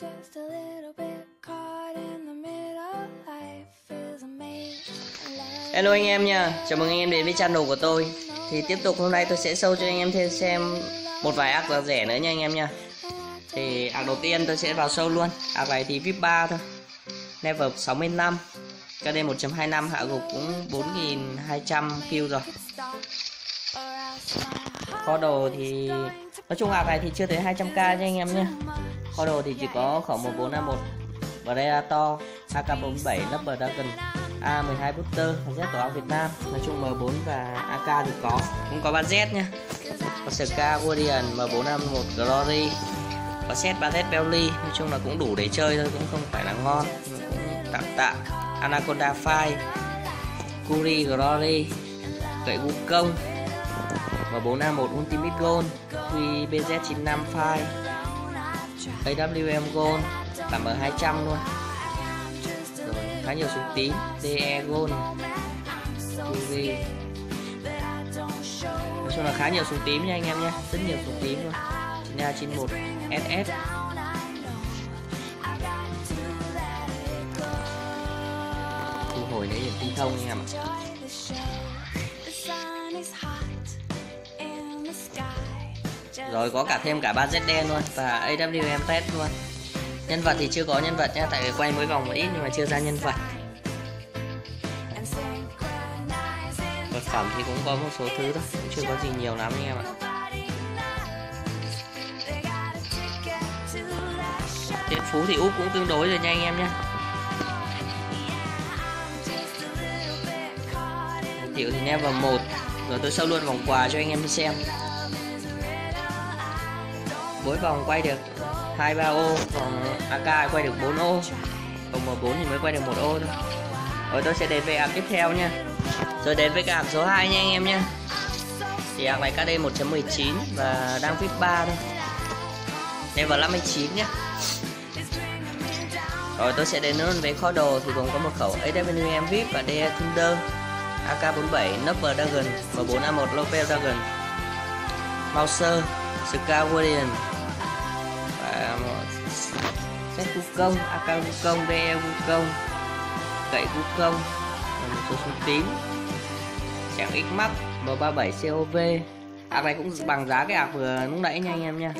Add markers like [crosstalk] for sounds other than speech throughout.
just a little bit caught in the middle. Life is a maze. Hello anh em nha, chào mừng anh em đến với channel của tôi. Thì tiếp tục hôm nay tôi sẽ show cho anh em thêm xem một vài ác giá rẻ nữa nha anh em nha. Thì ác đầu tiên tôi sẽ vào sâu luôn. Ác này thì VIP 3 thôi. Level 65 KD 1.25 hạ gục cũng 4.200 kill rồi. Kho đồ thì Nói chung ạc này thì chưa tới 200k nha anh em nhé. Kho đồ thì chỉ có khẩu 1451 Predator AK47 Double Dragon A12 Booster, Z của Việt Nam. Nói chung M4 và AK thì có. Cũng có 3Z nha. Có SK Guardian M451 Glory. Có set 3Z Belly. Nói chung là cũng đủ để chơi thôi, Cũng không phải là ngon. Cũng tạm tạm. Anaconda Fire Curry Glory cậy vũ và 4A1 Ultimate Gold Huy BZ95 file, AWM Gold cả M200 luôn. Rồi khá nhiều súng tím DE Gold QV. nói chung là khá nhiều súng tím nha anh em nhé rất nhiều súng tím luôn. 91 SS thu hồi lấy điểm tinh thông anh em ạ. Rồi có cả thêm cả ba z đen luôn, và AWM test luôn. Nhân vật thì chưa có nhân vật nha tại vì quay mới vòng một ít nhưng mà chưa ra nhân vật. Vật phẩm thì cũng có một số thứ thôi, cũng chưa có gì nhiều lắm anh em ạ Nobody phú thì úp cũng tương đối rồi nha anh em nhé Tiểu thì level một. Rồi tôi sâu luôn vòng quà cho anh em xem. Mỗi vòng quay được 2-3 ô còn AK quay được 4 ô. Còn M4 thì mới quay được một ô thôi. Rồi tôi sẽ đến với ạc tiếp theo nha. Rồi đến với cái ạc số 2 nha anh em nha. Thì ạc này KD 1.19 Và đang VIP 3 thôi. Level 59 nhé Rồi tôi sẽ đến luôn với kho đồ thì gồm có một khẩu AWM VIP và DE Thunder AK47 Nupper Dragon M4A1 Lopel Dragon. Mauser, Scar Guardian Wukong, vũ công à, AK Wukong, công. Wukong, gậy vũ và một số số tím. Chẳng Xmax M37 COV ạc này cũng bằng giá cái ạc vừa lúc nãy nha anh em nha.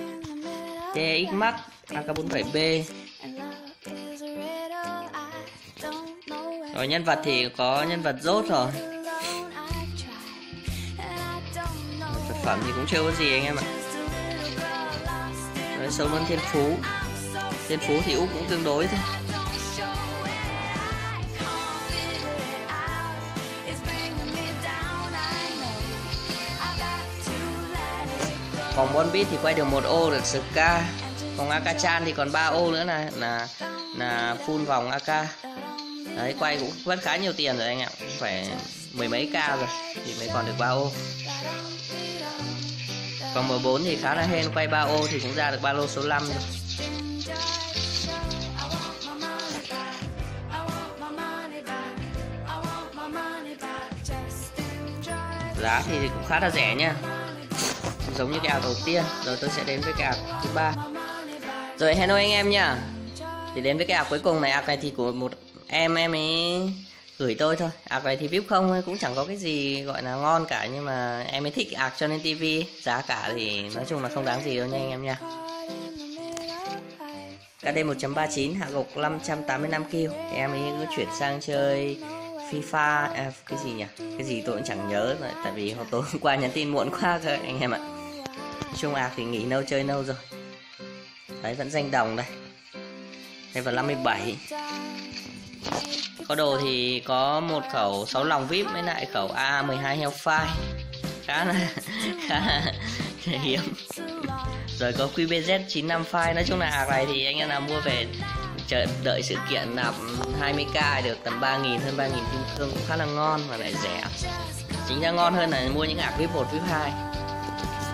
DE X AK47B rồi nhân vật thì có nhân vật rốt rồi. Vật phẩm thì cũng chưa có gì anh em ạ. Rồi sâu luôn thiên phú. Trên phố thì Úc cũng tương đối thôi. Vòng One Beat thì quay được một ô được sực ca. Vòng Akachan thì còn 3 ô nữa này là là full vòng AK Đấy, quay cũng vẫn khá nhiều tiền rồi anh ạ, Cũng phải mười mấy k rồi Thì mới còn được 3 ô. Vòng M4 thì khá là hên, Quay 3 ô thì cũng ra được ba lô số 5 rồi. Giá thì cũng khá là rẻ nha. Giống như cái ảo đầu tiên. Rồi tôi sẽ đến với cái ảo thứ ba. Rồi, hello anh em nha. Thì đến với cái ảo cuối cùng này. Ảo này thì của một em em ấy gửi tôi thôi. Ảo này thì VIP không Cũng chẳng có cái gì gọi là ngon cả. Nhưng mà em ấy thích ảo cho nên tivi Giá cả thì nói chung là không đáng gì đâu nha anh em nha. KD 1.39 hạ gục 585 kill. Thì em ấy cứ chuyển sang chơi FIFA à, cái gì nhỉ? Cái gì tôi cũng chẳng nhớ rồi tại vì hôm tối hôm [laughs] qua nhắn tin muộn quá rồi anh em ạ. Trung ạc thì nghỉ nâu chơi nâu rồi. Đấy vẫn danh đồng đây. Đây vào 57 có đồ thì có một khẩu 6 lòng vip với lại khẩu A12 Hellfire. Khá là [laughs] khá là hiếm rồi có QBZ 95 file. Nói chung là hàng này thì anh em nào mua về chờ đợi sự kiện nạp 20k được tầm 3.000 hơn 3.000 kim cương cũng khá là ngon và lại rẻ. Chính ra ngon hơn là mua những ạc VIP 1 VIP 2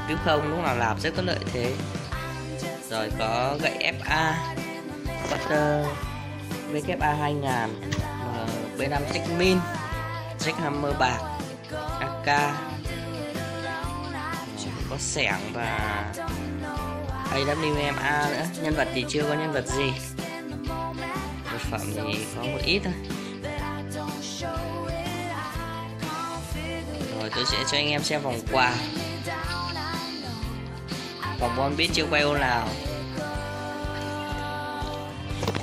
VIP 0 lúc nào làm rất có lợi thế. Rồi có gậy FA Butter WA 2000 B5 Jack Min Jack Hammer bạc AK có sẻng và AWMA nữa. Nhân vật thì chưa có nhân vật gì. Vật phẩm thì có một ít thôi. Rồi, tôi sẽ cho anh em xem vòng quà vòng bon biết chưa quay ô nào.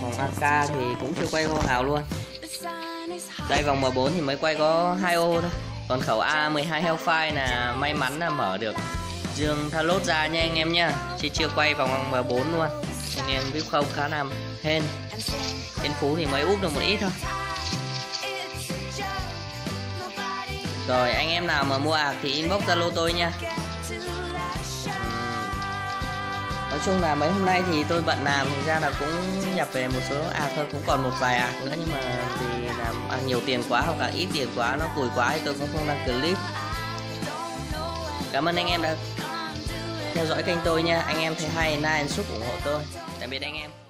Vòng AK thì cũng chưa quay ô nào luôn. Đây, vòng M4 thì mới quay có hai ô thôi. Còn khẩu A12 Hellfire là may mắn là mở được dương tha lốt ra nha anh em nha, chứ chưa quay vòng M4 luôn. Anh em vip không khá là hên. Hên phú thì mới úp được một ít thôi. Rồi anh em nào mà mua ạc thì inbox zalo tôi nha. Nói chung là mấy hôm nay thì tôi bận làm thành ra là cũng nhập về một số ạc thôi. Cũng còn một vài ạc nữa nhưng mà vì làm à, nhiều tiền quá hoặc là ít tiền quá nó cùi quá thì tôi cũng không đăng clip. Cảm ơn anh em đã theo dõi kênh tôi nha. Anh em thấy hay, like, and sub ủng hộ tôi. Tạm biệt anh em.